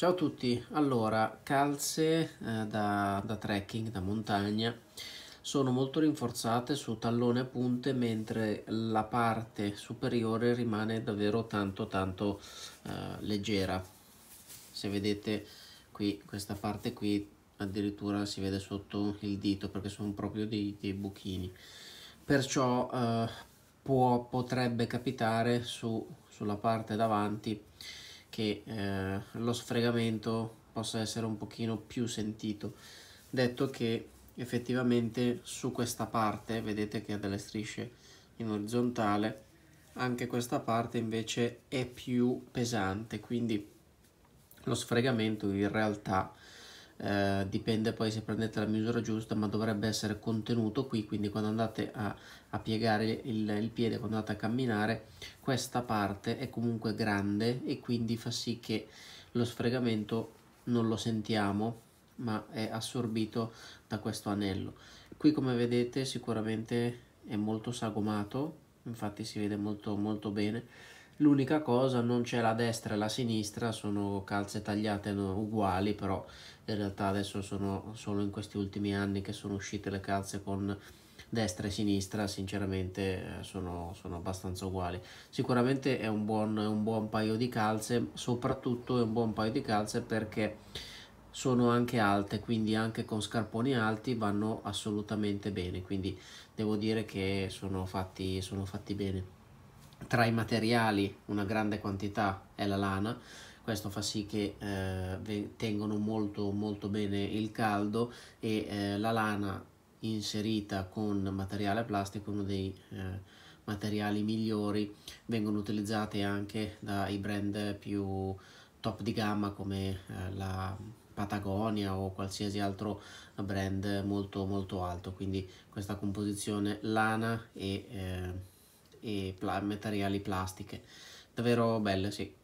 Ciao a tutti, allora calze eh, da, da, trekking, da montagna sono molto rinforzate su tallone a punte mentre la parte superiore rimane davvero tanto tanto eh, leggera. Se vedete qui questa parte qui addirittura si vede sotto il dito perché sono proprio dei, dei buchini. Perciò eh, può, potrebbe capitare su, sulla parte davanti che eh, lo sfregamento possa essere un pochino più sentito. Detto che effettivamente su questa parte vedete che ha delle strisce in orizzontale anche questa parte invece è più pesante. Quindi lo sfregamento in realtà eh, dipende poi se prendete la misura giusta ma dovrebbe essere contenuto qui quindi quando andate a, a piegare il, il, piede quando andate a camminare questa parte è comunque grande e quindi fa sì che lo sfregamento non lo sentiamo ma è assorbito da questo anello. Qui come vedete sicuramente è molto sagomato infatti si vede molto molto bene L'unica cosa, non c'è la destra e la sinistra, sono calze tagliate uguali, però in realtà adesso sono solo in questi ultimi anni che sono uscite le calze con destra e sinistra, sinceramente eh, sono, sono abbastanza uguali. Sicuramente è un, buon, un buon paio di calze, soprattutto è un buon paio di calze perché sono anche alte, quindi anche con scarponi alti vanno assolutamente bene, quindi devo dire che sono fatti, sono fatti bene tra i materiali una grande quantità è la lana. Questo fa sì che eh, tengono molto molto bene il caldo e eh, la lana inserita con materiale plastico uno dei eh, materiali migliori. Vengono utilizzate anche dai brand più top di gamma come eh, la Patagonia o qualsiasi altro brand molto molto alto. Quindi questa composizione lana e eh, e pla materiali plastiche. Davvero belle sì